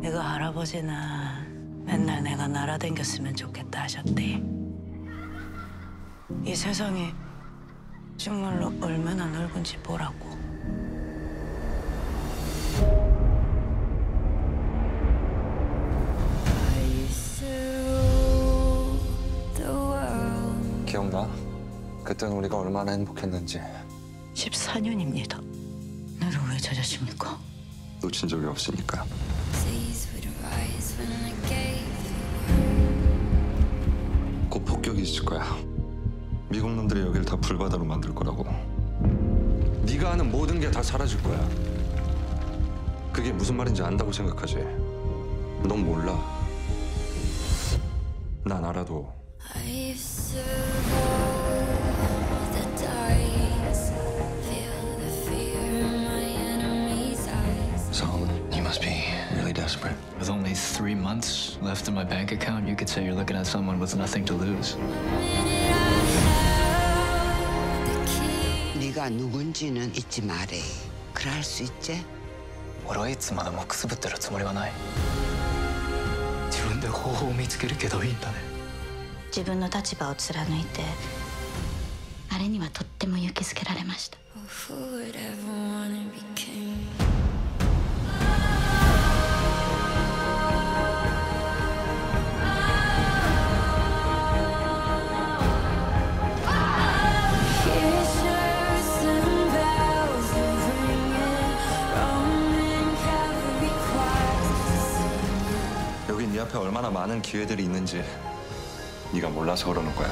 내가 할아버지는 맨날 내가 날아댕겼으면 좋겠다 하셨대. 이 세상이 정말로 얼마나 넓은지 보라고. 기억나? 그땐 우리가 얼마나 행복했는지 14년입니다. 나를 왜 찾으십니까? 놓친 적이 없으니까 곧 폭격이 있을 거야. 미국 놈들이 여길 다 불바다로 만들 거라고. 네가 아는 모든 게 다 사라질 거야. 그게 무슨 말인지 안다고 생각하지? 넌 몰라. 난 알아도 desperate. With only three months left in my bank account, you could say you're looking at someone with nothing to lose. The key. 네가 누군지는 잊지 말해. 그럴 수 있지? 俺はいつまでもくすぶってるつもりはない自分で方法を見つけるけどいいんだね自分の立場を貫いてあれにはとっても勇気づけられました 여기 네 앞에 얼마나 많은 기회들이 있는지 네가 몰라서 그러는 거야